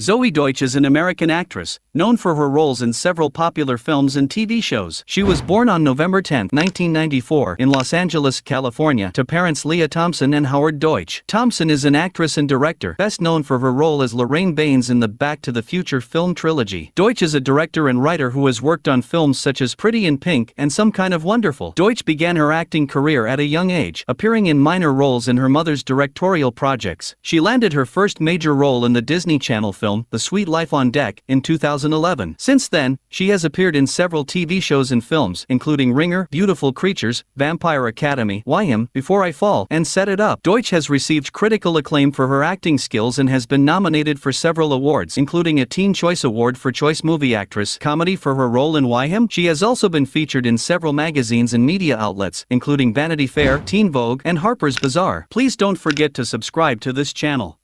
Zoey Deutch is an American actress, known for her roles in several popular films and TV shows. She was born on November 10, 1994, in Los Angeles, California, to parents Lea Thompson and Howard Deutch. Thompson is an actress and director, best known for her role as Lorraine Baines in the Back to the Future film trilogy. Deutch is a director and writer who has worked on films such as Pretty in Pink and Some Kind of Wonderful. Deutch began her acting career at a young age, appearing in minor roles in her mother's directorial projects. She landed her first major role in the Disney Channel film film, The Suite Life on Deck, in 2011. Since then, she has appeared in several TV shows and films, including Ringer, Beautiful Creatures, Vampire Academy, Why Before I Fall, and Set It Up. Deutch has received critical acclaim for her acting skills and has been nominated for several awards, including a Teen Choice Award for Choice Movie Actress comedy for her role in Why She has also been featured in several magazines and media outlets, including Vanity Fair, Teen Vogue, and Harper's Bazaar. Please don't forget to subscribe to this channel.